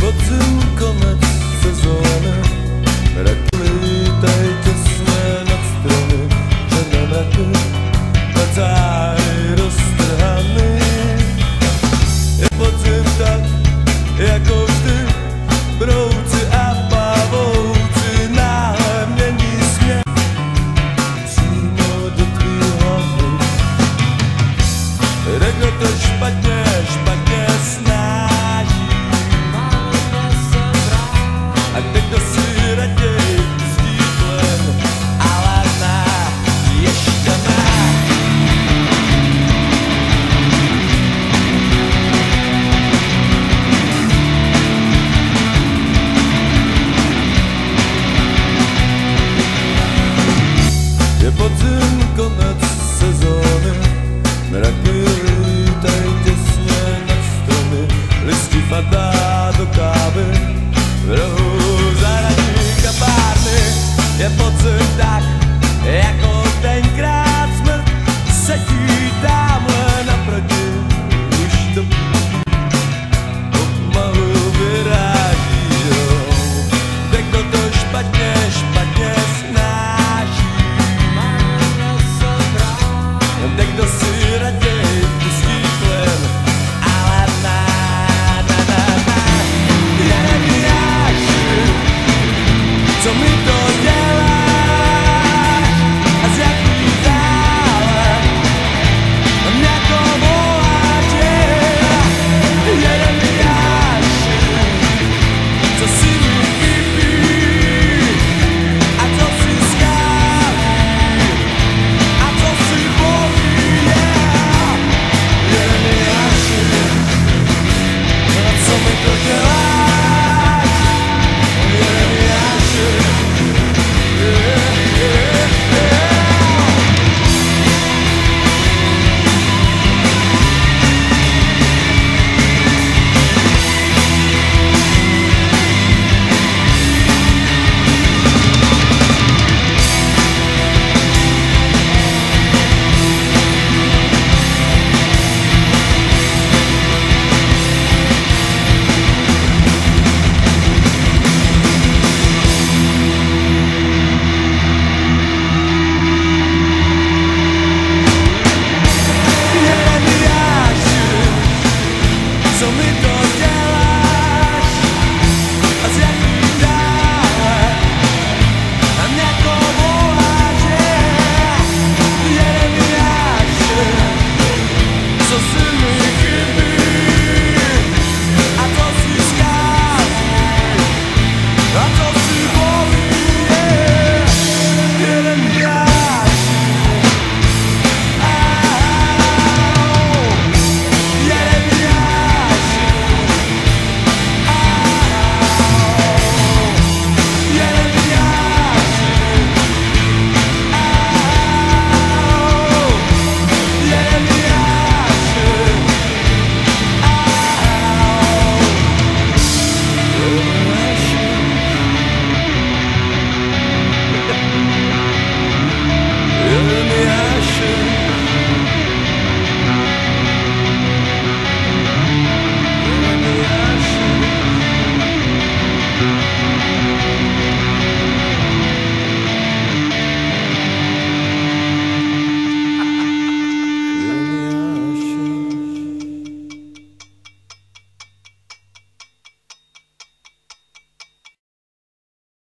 podzim, konec sezonu